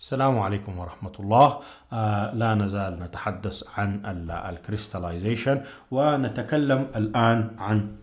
السلام عليكم ورحمة الله. آه لا نزال نتحدث عن ال crystallization ونتكلم الآن عن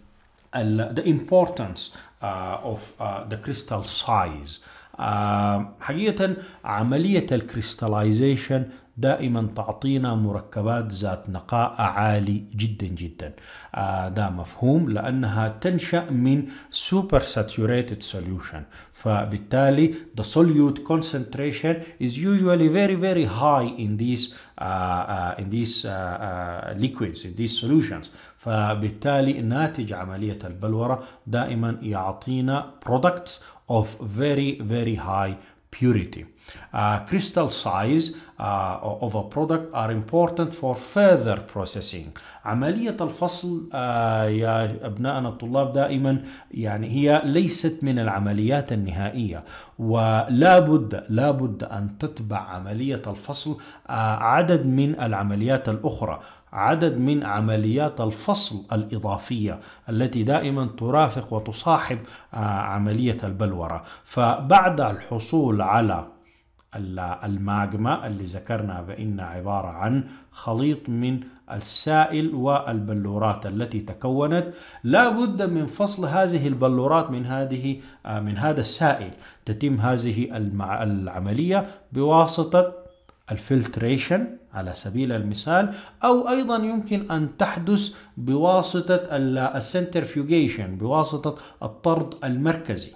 the importance uh, of uh, the crystal size. آه حقيقة عملية ال crystallization دائما تعطينا مركبات ذات نقاء عالي جدا جدا آه ده مفهوم لأنها تنشأ من super saturated solution فبالتالي the solute concentration is usually very very high in these uh, uh, in these uh, uh, liquids in these solutions فبالتالي ناتج عملية البلورة دائما يعطينا products of very very high purity. Uh, crystal size uh, of a product are important for further processing. عملية الفصل uh, يا أبنائنا الطلاب دائما يعني هي ليست من العمليات النهائية. ولا بد لا بد أن تتبع عملية الفصل عدد من العمليات الأخرى. عدد من عمليات الفصل الإضافية التي دائما ترافق وتصاحب عملية البلورة. فبعد الحصول على الماجما اللي ذكرنا بأنها عبارة عن خليط من السائل والبلورات التي تكونت. لا بد من فصل هذه البلورات من هذه من هذا السائل. تتم هذه العملية بواسطة ال filtration على سبيل المثال أو أيضا يمكن أن تحدث بواسطة ال centrifugation بواسطة الطرد المركزي.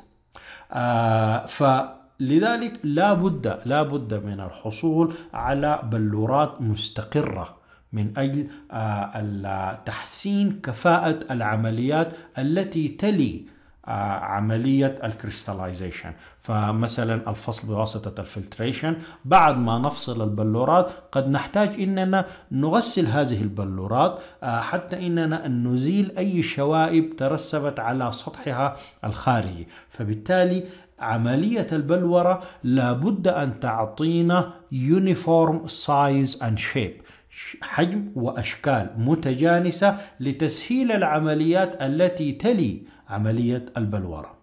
آه فلذلك لا بد لا بد من الحصول على بلورات مستقرة من أجل آه تحسين كفاءة العمليات التي تلي عملية ال crystallization فمثلا الفصل بواسطة ال filtration بعد ما نفصل البلورات قد نحتاج إننا نغسل هذه البلورات حتى إننا نزيل أي شوائب ترسبت على سطحها الخارجي. فبالتالي عملية البلورة لابد أن تعطينا uniform size and shape حجم وأشكال متجانسة لتسهيل العمليات التي تلي عملية البلورة.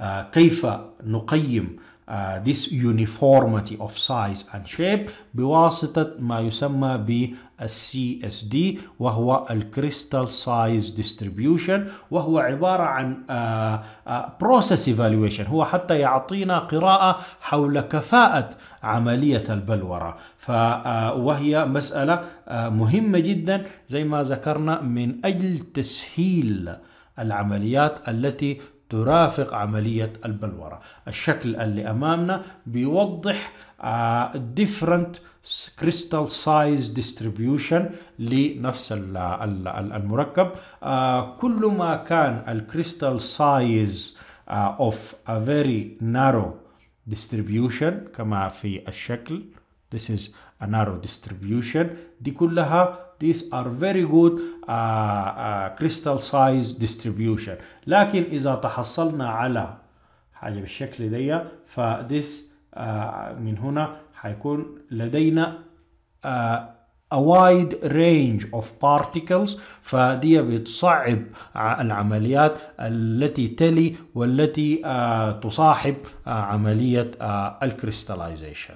آه كيف نقيم uh, this uniformity of size and shape بواسطة ما يسمى بال CSD وهو ال crystal size distribution وهو عبارة عن uh, uh, process evaluation هو حتى يعطينا قراءة حول كفاءة عملية البلورة. وهي مسألة مهمة جدا زي ما ذكرنا من أجل تسهيل العمليات التي ترافق عملية البلورة. الشكل اللي أمامنا بيوضح uh, different crystal size distribution لنفس المركب. uh, كل ما كان الكريستال size uh, of a very narrow distribution كما في الشكل this is a narrow distribution. دي كلها these are very good uh, uh, crystal size distribution. لكن إذا تحصلنا على حاجة بالشكل دي فديس uh, من هنا حيكون لدينا uh, a wide range of particles فدي بتصعب العمليات التي تلي والتي تصاحب عملية الكريستاليزيشن